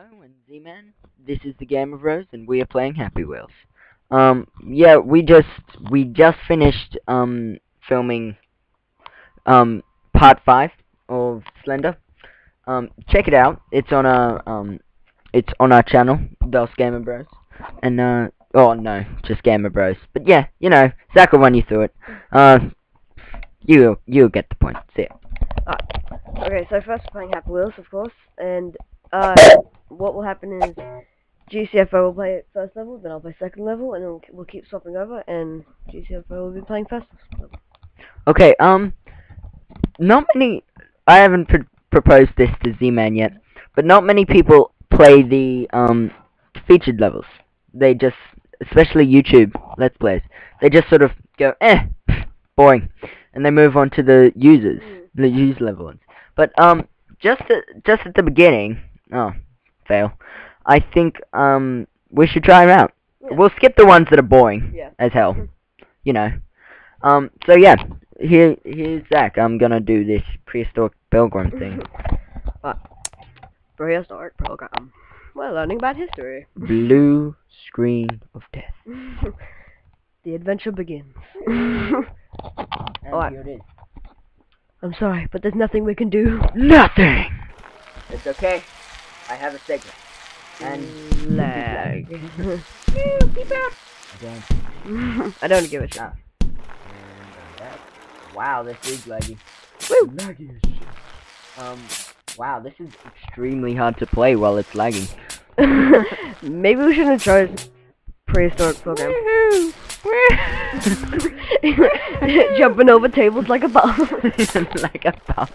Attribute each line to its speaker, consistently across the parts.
Speaker 1: Hello, and Z-Man. This is the Gamer Bros, and we are playing Happy Wheels. Um, yeah, we just we just finished um filming um part five of Slender. Um, check it out. It's on our um, it's on our channel, Dos Gamer Bros. And uh, oh no, just Gamer Bros. But yeah, you know, Zach will run you through it. Uh, you you'll get the point. See ya.
Speaker 2: Okay, so first we're playing Happy Wheels, of course, and uh, what will happen is GCFO will play first level, then I'll play second level, and then we'll, we'll keep swapping over, and GCFO will be playing first level.
Speaker 1: Okay, um, not many. I haven't pr- proposed this to Z-Man yet, but not many people play the um featured levels. They just, especially YouTube Let's Plays, they just sort of go, eh, boring, and they move on to the users, the user level ones. But um, just at, just at the beginning, oh, fail. I think um we should try them out.
Speaker 2: Yeah.
Speaker 1: We'll skip the ones that are boring
Speaker 2: Yeah.
Speaker 1: as hell, you know. Um, so yeah, here here's Zach. I'm gonna do this prehistoric pilgrim thing.
Speaker 2: Prehistoric program. We're learning about history.
Speaker 1: Blue screen of death.
Speaker 2: the adventure begins. Alright.
Speaker 1: here it is.
Speaker 2: I'm sorry, but there's nothing we can do.
Speaker 1: Nothing. It's okay. I have a segment. And
Speaker 2: lag.
Speaker 1: I don't.
Speaker 2: I don't give a shit.
Speaker 1: And, uh, that- Wow, this is laggy.
Speaker 2: Woo!
Speaker 1: Laggy as shit. Um. Wow, this is extremely hard to play while it's lagging.
Speaker 2: Maybe we shouldn't have tried prehistoric program. Jumping over tables like a bomb.
Speaker 1: like a bomb.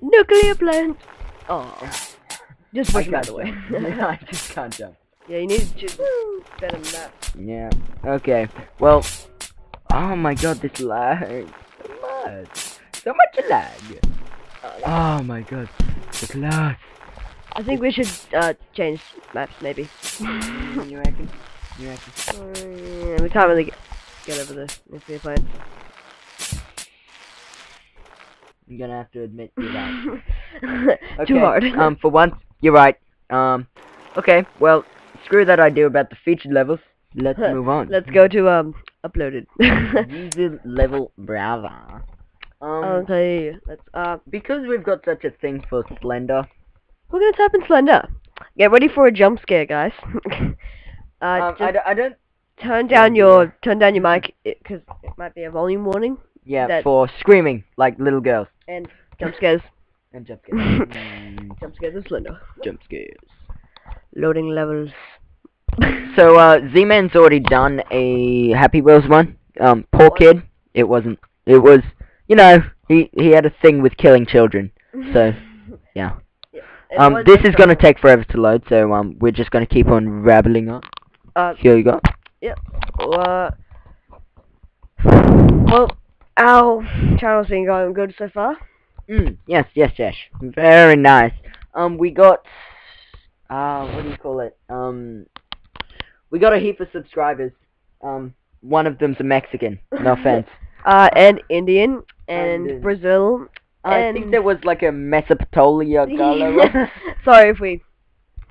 Speaker 2: Nuclear plant. Oh, just push him out of the way.
Speaker 1: I just can't jump.
Speaker 2: yeah, you need to just better than that.
Speaker 1: Yeah. Okay. Well. Oh my god, this lag. So much. So much lag. Oh my god. The class.
Speaker 2: I think we should uh, change maps, maybe.
Speaker 1: you reckon? You reckon?
Speaker 2: Mm, we can't really get, get over the nuclear plant.
Speaker 1: You're gonna have to admit you're right.
Speaker 2: Too hard.
Speaker 1: um, for once, you're right. Um, okay, well, screw that idea about the featured levels. Let's move on.
Speaker 2: Let's go to um uploaded.
Speaker 1: User level browser. Um,
Speaker 2: okay, let's uh
Speaker 1: because we've got such a thing for Slender,
Speaker 2: we're gonna type in Slender. Get ready for a jump scare, guys. uh,
Speaker 1: um,
Speaker 2: just
Speaker 1: I, don't-
Speaker 2: turn down your turn down your mic because it might be a volume warning
Speaker 1: yeah, for screaming like little girls.
Speaker 2: and jump scares.
Speaker 1: And jump scares.
Speaker 2: Jump scares of Slender.
Speaker 1: jump scares.
Speaker 2: Loading levels.
Speaker 1: So, uh, Z-Man's already done a Happy Wheels one. Um, poor
Speaker 2: What?
Speaker 1: kid. It wasn't, it was, you know, he, he had a thing with killing children. So, yeah.
Speaker 2: It
Speaker 1: Um, this is gonna
Speaker 2: uh,
Speaker 1: take forever to load, so, um, we're just gonna keep on rabbling on.
Speaker 2: Uh,
Speaker 1: Here you go.
Speaker 2: uh, well, our channel's been going good so far.
Speaker 1: Mm, yes, yes, yes. Very nice. Um, we got, uh, what do you call it? Um, we got a heap of subscribers. Um, one of them's a Mexican. No offense.
Speaker 2: Uh, and Indian and,
Speaker 1: And,
Speaker 2: Brazil.
Speaker 1: I think there was like a Mesopotamia color.
Speaker 2: Sorry if we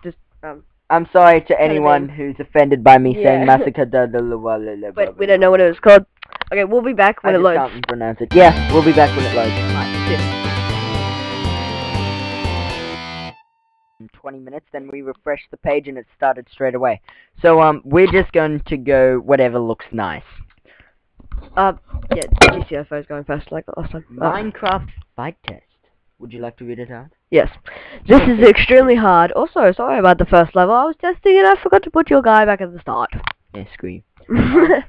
Speaker 2: just um,
Speaker 1: I'm sorry to anyone who's offended by me saying massacre. da- da- la- la- la-
Speaker 2: but we don't know what it was called. Okay, we'll be back when
Speaker 1: I
Speaker 2: it loads.
Speaker 1: can't pronounce it. Yeah, we'll be back when it loads. In 20 minutes, then we refresh the page and it started straight away. So um, we're just going to go whatever looks nice.
Speaker 2: Uh, yeah, GCFO is going first like last time. Uh,
Speaker 1: Minecraft bike test. Would you like to read it out?
Speaker 2: yes. This is extremely hard. Also, sorry about the first level. I was testing and I forgot to put your guy back at the start.
Speaker 1: Yeah, screw you.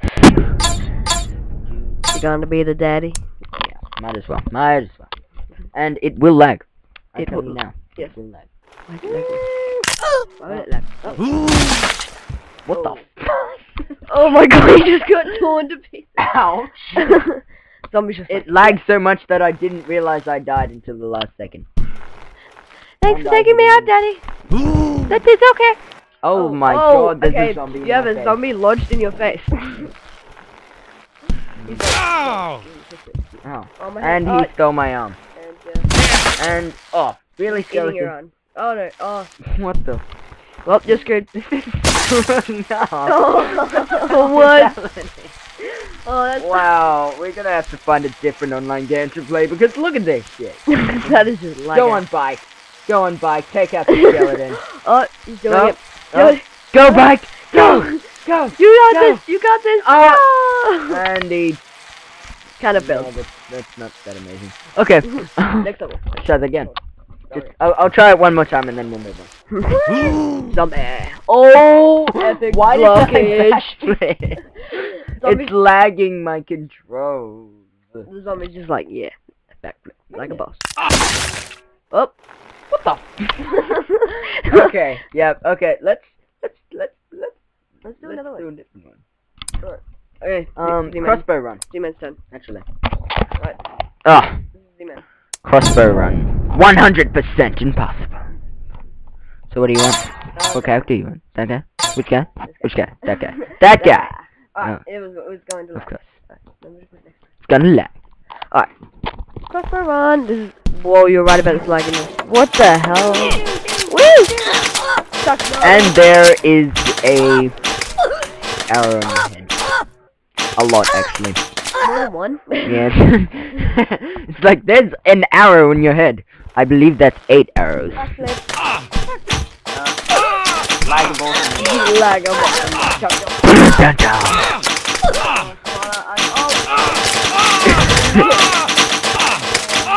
Speaker 2: You're gonna be the daddy.
Speaker 1: Yeah, might as well. Might as well. And it will lag. I
Speaker 2: It
Speaker 1: tell
Speaker 2: will.
Speaker 1: you now.
Speaker 2: Yes.
Speaker 1: It will lag.
Speaker 2: Why it Why did it lag? Oh.
Speaker 1: What
Speaker 2: Oh.
Speaker 1: the? F-
Speaker 2: oh my god, he just got torn to pieces.
Speaker 1: Ouch!
Speaker 2: Zombies just
Speaker 1: It
Speaker 2: like,
Speaker 1: lagged so much that I didn't realize I died until the last second.
Speaker 2: Thanks
Speaker 1: and
Speaker 2: for taking me out, daddy. That is okay.
Speaker 1: Oh, oh, my
Speaker 2: oh,
Speaker 1: god, there's
Speaker 2: okay.
Speaker 1: a zombie in
Speaker 2: You have
Speaker 1: my
Speaker 2: a
Speaker 1: face.
Speaker 2: zombie lodged in your face.
Speaker 3: Ow!
Speaker 1: Oh.
Speaker 2: Oh,
Speaker 1: And
Speaker 2: head.
Speaker 1: he uh, stole my arm.
Speaker 2: And,
Speaker 1: oh, really skeleton.
Speaker 2: Oh no. Oh.
Speaker 1: What the?
Speaker 2: Well, you're screwed.
Speaker 1: no.
Speaker 2: Oh, what? Oh, that's
Speaker 1: Wow, we're gonna have to find a different online game to play because look at this shit.
Speaker 2: that is just like
Speaker 1: Go on, bike. Go on, bike. Take out the skeleton.
Speaker 2: Oh, he's doing
Speaker 1: No.
Speaker 2: it.
Speaker 1: Oh. Go, bike. Go. Go.
Speaker 2: You got
Speaker 1: Go.
Speaker 2: this. You got this.
Speaker 1: Oh.
Speaker 2: Ah.
Speaker 1: And he.
Speaker 2: Kind of
Speaker 1: No, that's, that's not that amazing. Okay.
Speaker 2: Next level.
Speaker 1: Try that again. Just, I'll, I'll try it one more time and then we'll move on.
Speaker 2: Zombie. Oh, epic
Speaker 1: Why
Speaker 2: blockage.
Speaker 1: backflip? It's lagging my controls.
Speaker 2: The zombie's just like, yeah, backflip, like a boss.
Speaker 1: Oh, what the? okay, yeah, okay. Let's let's let's let's
Speaker 2: Let's do
Speaker 1: let's
Speaker 2: another
Speaker 1: do
Speaker 2: one.
Speaker 1: a different one.
Speaker 2: Okay,
Speaker 1: Um, crossbow run.
Speaker 2: Z-Man's turn.
Speaker 1: Actually.
Speaker 2: Right.
Speaker 1: Ah,
Speaker 2: Z-Man.
Speaker 1: crossbow run. One hundred percent impossible. So what do you want? What character you want? That guy? Which guy? Which guy? That guy. That guy.
Speaker 2: Ah,
Speaker 1: Oh.
Speaker 2: it was it was going to
Speaker 1: Of
Speaker 2: lag.
Speaker 1: course.
Speaker 2: Alright, let me just put it next.
Speaker 1: It's gonna lag. Alright.
Speaker 2: Crossbow run. This is. Whoa, you're right about this lagging. What the hell? Woo!
Speaker 1: And there is a arrow in. A lot, actually.
Speaker 2: More than one.
Speaker 1: Yes. it's like there's an arrow in your head. I believe that's eight arrows.
Speaker 2: Backflip.
Speaker 1: Lagable.
Speaker 2: Lag.
Speaker 1: Dun, dun.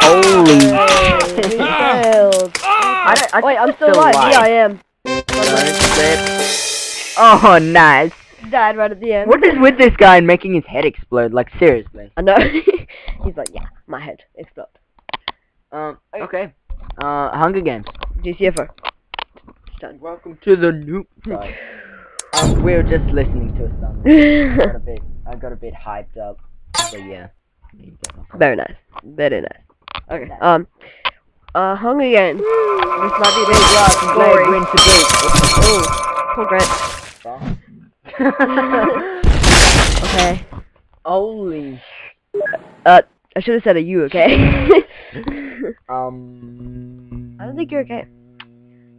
Speaker 1: Holy shit. I I
Speaker 2: Wait, I'm still
Speaker 1: still
Speaker 2: alive.
Speaker 1: alive.
Speaker 2: Yeah, I am.
Speaker 1: Oh, nice.
Speaker 2: Died right at the end.
Speaker 1: What is with this guy and making his head explode? Like, seriously.
Speaker 2: I know. He's like, yeah, my head exploded.
Speaker 1: Um, okay. Uh, Hunger Games.
Speaker 2: GCFO. Done.
Speaker 1: Welcome to the loop. Um, we were just listening to a song. I got a bit, I got a bit hyped up. So yeah. There you go.
Speaker 2: Very nice. Very nice. Okay. Um. Uh, Hunger Games. This might be a bit rough and
Speaker 1: Blade win to beat.
Speaker 2: Oh, poor Grant. Okay.
Speaker 1: Holy.
Speaker 2: Uh, I should have said a you. Okay.
Speaker 1: Um.
Speaker 2: I don't think you're okay.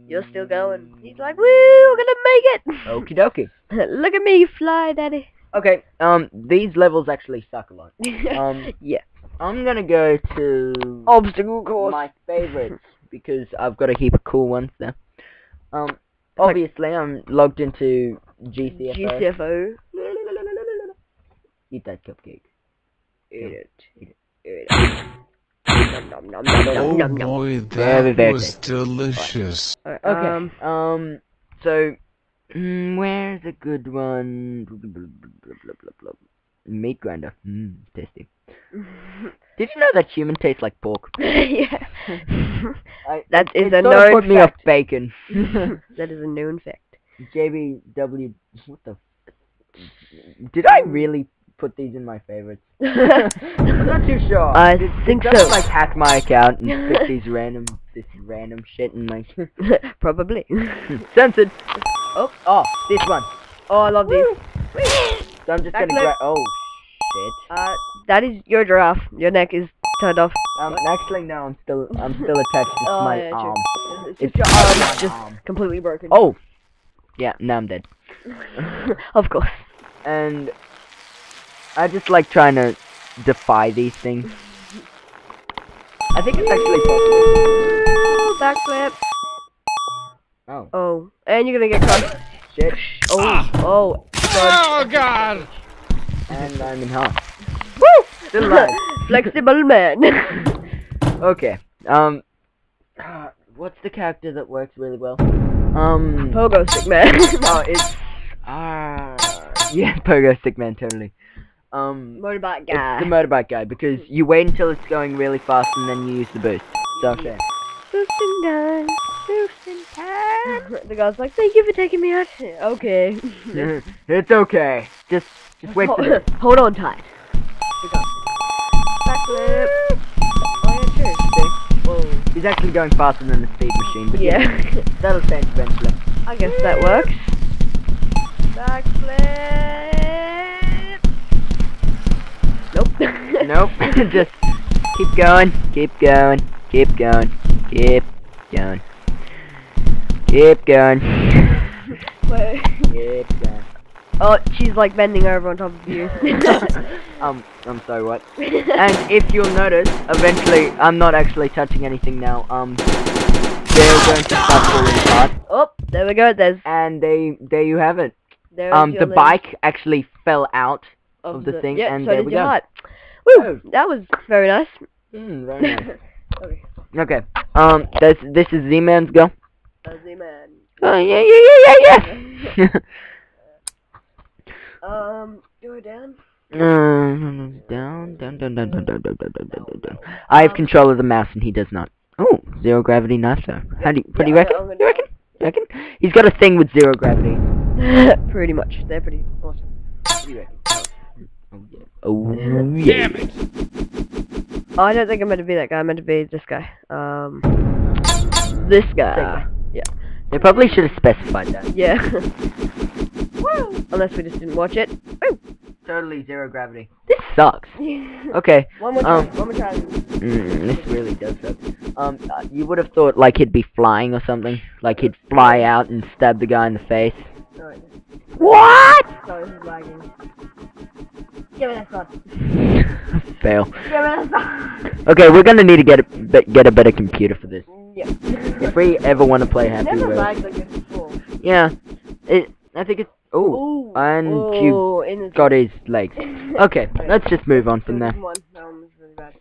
Speaker 2: You're still going. He's like, woo, we're gonna make it.
Speaker 1: Okie dokie.
Speaker 2: Look at me fly, daddy.
Speaker 1: Okay. Um, these levels actually suck a lot. Um,
Speaker 2: yeah.
Speaker 1: I'm gonna go to
Speaker 2: Obstacle course.
Speaker 1: my favorites because I've got a heap of cool ones there. Um, obviously I'm logged into GCFO.
Speaker 2: GCFO.
Speaker 1: Eat that cupcake.
Speaker 2: Eat it. Eat it. Nom, nom, nom, nom, nom,
Speaker 3: Oh
Speaker 2: nom, nom.
Speaker 3: boy,
Speaker 1: Very,
Speaker 3: that
Speaker 1: very
Speaker 3: was delicious.
Speaker 2: Alright,
Speaker 1: Okay.
Speaker 2: Um,
Speaker 1: Um. so, mm, where's a good one? Meat grinder. Mmm, tasty. Did you know that human tastes like pork?
Speaker 2: yeah.
Speaker 1: I,
Speaker 2: That is
Speaker 1: it
Speaker 2: a
Speaker 1: sort of
Speaker 2: known
Speaker 1: put me off bacon.
Speaker 2: that is a known fact.
Speaker 1: JBW. What the? f- Did I really put these in my favorites? I'm not too sure.
Speaker 2: I
Speaker 1: Did-
Speaker 2: think
Speaker 1: did
Speaker 2: so.
Speaker 1: like hack my account and put these random, this random shit in my
Speaker 2: Probably.
Speaker 1: censored. Oh, oh, this one.
Speaker 2: Oh, I love these.
Speaker 1: So I'm just gonna grab. Oh shit.
Speaker 2: Uh, that is your giraffe. Your neck is turned off.
Speaker 1: Um, actually no, I'm still, I'm still attached to
Speaker 2: Oh,
Speaker 1: my
Speaker 2: yeah,
Speaker 1: arm.
Speaker 2: It's
Speaker 1: It's
Speaker 2: just your arm just
Speaker 1: arm.
Speaker 2: completely broken.
Speaker 1: Oh. Yeah, now I'm dead.
Speaker 2: of course.
Speaker 1: And I just like trying to defy these things. I think it's actually possible.
Speaker 2: Backflip.
Speaker 1: Oh,
Speaker 2: Oh, and you're gonna get crushed.
Speaker 1: shit.
Speaker 2: Oh, oh.
Speaker 3: Oh God!
Speaker 1: And I'm in half. Woo! Still alive.
Speaker 2: Flexible man.
Speaker 1: Okay. Um. uh, what's the character that works really well? Um.
Speaker 2: Pogo stick man.
Speaker 1: oh, it's. Ah. yeah, Pogo Stick Man, totally. Um.
Speaker 2: Motorbike
Speaker 1: It's
Speaker 2: guy.
Speaker 1: the motorbike guy because you wait until it's going really fast and then you use the boost. So okay.
Speaker 2: Boosting time. Boosting time. the guy's like, thank you for taking me out. Okay.
Speaker 1: it's okay. Just just wait
Speaker 2: hold, hold on tight. We got this. Backflip.
Speaker 1: He's actually going faster than the speed machine, but yeah, that'll change eventually.
Speaker 2: I guess that works. Backflip. Nope.
Speaker 1: Nope. just keep going, keep going, keep going, keep going. Keep going. Keep going.
Speaker 2: Oh, she's like bending over on top of you.
Speaker 1: um, I'm sorry, what? And if you'll notice, eventually, I'm not actually touching anything now. Um, they're going to start falling apart,
Speaker 2: oh, there we go. There's
Speaker 1: and they, there you have it.
Speaker 2: there's
Speaker 1: Um, the bike actually fell out. of the thing,
Speaker 2: yeah,
Speaker 1: and
Speaker 2: so
Speaker 1: there we go.
Speaker 2: heart. Woo,
Speaker 1: Oh.
Speaker 2: that was very nice.
Speaker 1: Mm, very nice.
Speaker 2: okay.
Speaker 1: okay. Um, this this is Z-Man's go.
Speaker 2: Uh, Z-Man.
Speaker 1: Oh yeah yeah yeah yeah yeah.
Speaker 2: Um, go down.
Speaker 1: Um, down, down, down, down, down, down, down, down, down, down, down. I have control of the mouse and he does not. Oh, zero gravity knife though. How do you, what do you reckon?
Speaker 2: I'm
Speaker 1: You reckon? You reckon? He's got a thing with zero gravity.
Speaker 2: pretty much. They're pretty awesome.
Speaker 1: What do you reckon? Oh yeah.
Speaker 3: Damn it!
Speaker 2: Oh, I don't think I'm meant to be that guy. I'm meant to be this guy. Um, this guy. Yeah.
Speaker 1: They probably should have specified that.
Speaker 2: Yeah. Woo! Unless we just didn't watch it. Woo!
Speaker 1: Totally zero gravity. This sucks. Okay.
Speaker 2: One more time.
Speaker 1: Um,
Speaker 2: one more time.
Speaker 1: Mm, this really does suck. Um, uh, you would have thought like he'd be flying or something. Like he'd fly out and stab the guy in the face.
Speaker 2: Alright.
Speaker 1: What?
Speaker 2: Sorry, this is lagging. Give me that sword.
Speaker 1: Fail.
Speaker 2: Give me that sword.
Speaker 1: Okay, we're gonna need to get a be- get a better computer for this.
Speaker 2: Yeah.
Speaker 1: If we ever want to play Happy
Speaker 2: Never
Speaker 1: Wheels.
Speaker 2: lagged like this before.
Speaker 1: Yeah. It. I think it's. Oh,
Speaker 2: Ooh.
Speaker 1: and
Speaker 2: Ooh,
Speaker 1: you got his legs. Okay, let's just move on from there.
Speaker 2: One. That one was really bad.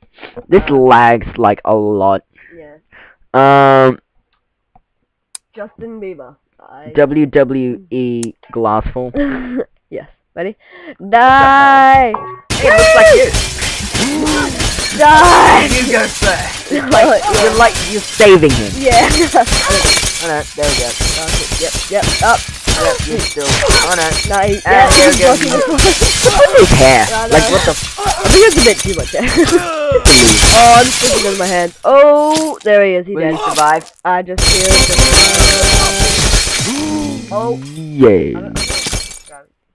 Speaker 1: This lags like a lot.
Speaker 2: Yeah.
Speaker 1: Um,
Speaker 2: Justin Bieber. I...
Speaker 1: WWE Glassfall.
Speaker 2: yes. Ready? Die!
Speaker 1: It looks like you.
Speaker 2: Die!
Speaker 1: You go first.
Speaker 2: Like,
Speaker 1: You're like you're saving him.
Speaker 2: yeah.
Speaker 1: Oh no, there we go.
Speaker 2: yep, yep, up.
Speaker 1: Yep, you're still. Oh no.
Speaker 2: No, he,
Speaker 1: Ah,
Speaker 2: yeah, he's blocking the
Speaker 1: at his hair.
Speaker 2: No, no.
Speaker 1: Like what the f-
Speaker 2: I think it's a bit too much there. oh, I'm sticking with my hands. Oh, there he is. He
Speaker 1: Will
Speaker 2: dead.
Speaker 1: survive?
Speaker 2: I just hear him. Oh.
Speaker 1: Yeah.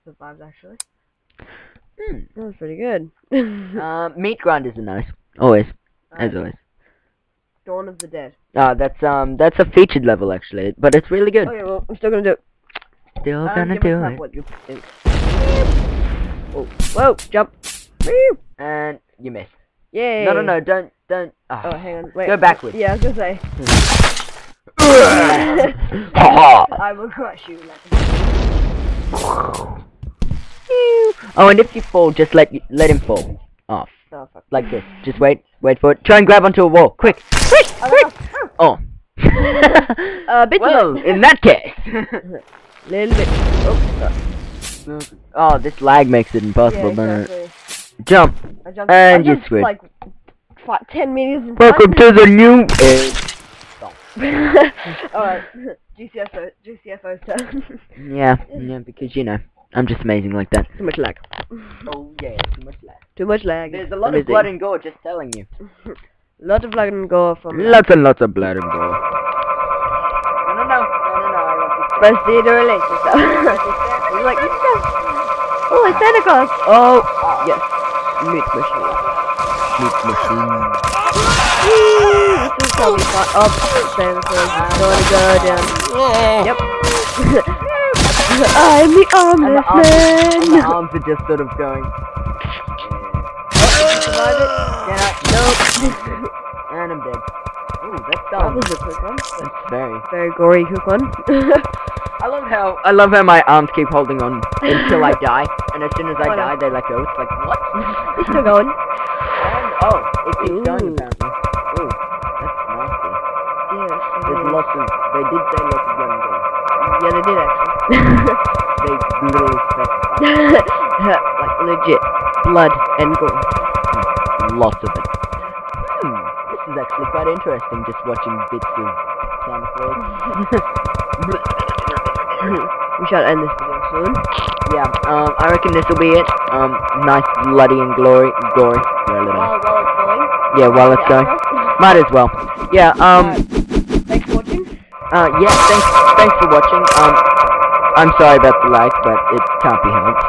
Speaker 2: Survived actually.
Speaker 1: Hmm.
Speaker 2: That was pretty good.
Speaker 1: Uh, meat grinders are nice. Always, as always.
Speaker 2: Dawn of the Dead.
Speaker 1: Ah, that's um, that's a featured level actually, but it's really good.
Speaker 2: Okay, well, I'm still gonna do it.
Speaker 1: Still
Speaker 2: Um,
Speaker 1: gonna do it.
Speaker 2: what you think. Oh, whoa, jump.
Speaker 1: And you miss.
Speaker 2: Yay.
Speaker 1: No, no, no, don't, don't. ah.
Speaker 2: Oh, hang on. Wait.
Speaker 1: Go backwards.
Speaker 2: Yeah, I was gonna say. I will crush you like
Speaker 1: Oh, and if you fall, just let let him fall off
Speaker 2: Oh,
Speaker 1: like this. Just wait, wait for it. Try and grab onto a wall, quick, quick, quick. Oh.
Speaker 2: Uh, bit
Speaker 1: well, in that case.
Speaker 2: Little bit. Oh,
Speaker 1: oh, this lag makes it impossible,
Speaker 2: yeah, exactly.
Speaker 1: Jump.
Speaker 2: I jumped,
Speaker 1: And
Speaker 2: I
Speaker 1: you switch.
Speaker 2: like five, ten meters in
Speaker 1: Welcome to the new.
Speaker 2: Alright, GCFO, GCFO's turn.
Speaker 1: Yeah, yeah, because you know, I'm just amazing like that.
Speaker 2: Too much lag.
Speaker 1: Oh yeah, too much lag.
Speaker 2: Too much lag.
Speaker 1: There's a lot
Speaker 2: Amazing.
Speaker 1: of blood and gore, just telling you.
Speaker 2: lot of lag and gore from
Speaker 1: Lots and lots of blood and gore. No, no, no, no, no, no, I want this
Speaker 2: Press D to release yourself. He's like, "Let's. Oh, it's Santa Claus. Oh, yes. Meat machine.
Speaker 1: meat machine.
Speaker 2: Woo, This is gonna be fun. Oh, Santa Claus is gonna go down. Yep. I'm the armless
Speaker 1: arms, and the
Speaker 2: man.
Speaker 1: arms are just sort of going.
Speaker 2: Survive it?
Speaker 1: Up. Nope. and I'm dead. Ooh, that's
Speaker 2: That was a quick one.
Speaker 1: That's very.
Speaker 2: Very gory quick one.
Speaker 1: I love how I love how my arms keep holding on until I die, and as soon as I
Speaker 2: Oh, no.
Speaker 1: die, they let go. It's like what?
Speaker 2: He's still going.
Speaker 1: And, oh, it keeps going
Speaker 2: Ooh.
Speaker 1: apparently. Ooh, that's nasty.
Speaker 2: Yes.
Speaker 1: There's lots of. They did say lots of gun.
Speaker 2: Yeah, they did actually.
Speaker 1: They literally specified
Speaker 2: like legit blood and gore.
Speaker 1: lots of it. Hmm, this is actually quite interesting. Just watching bits of
Speaker 2: we shall end this video soon.
Speaker 1: yeah, um, I reckon this will be it. Um, nice bloody and glory, gory. It is.
Speaker 2: while it's going.
Speaker 1: Yeah, while it's going. Might as well. Yeah, um,
Speaker 2: Thanks for watching.
Speaker 1: uh, yeah, thanks, thanks for watching. Um, I'm sorry about the lag, but it can't be helped.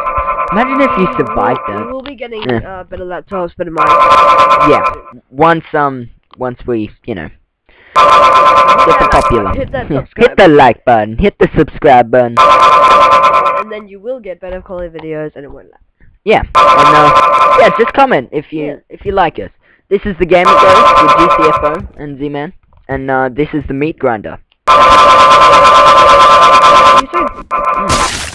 Speaker 1: Imagine if you survived
Speaker 2: We'll be getting
Speaker 1: Yeah.
Speaker 2: uh, better laptops, better mics.
Speaker 1: Yeah, once, um, once we, you know. Get the popular.
Speaker 2: Hit that
Speaker 1: hit the like button. Hit the subscribe button.
Speaker 2: and then you will get better quality videos, and it won't lag.
Speaker 1: Yeah. And uh, yeah, just comment if you
Speaker 2: Yeah.
Speaker 1: if you like us. This is the Gamer Bros with GCFO and Z-Man, and uh, this is the Meat Grinder.
Speaker 2: See you soon.